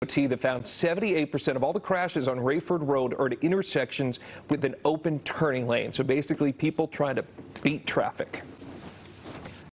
that found 78% of all the crashes on Raeford Road are at intersections with an open turning lane. So basically, people trying to beat traffic.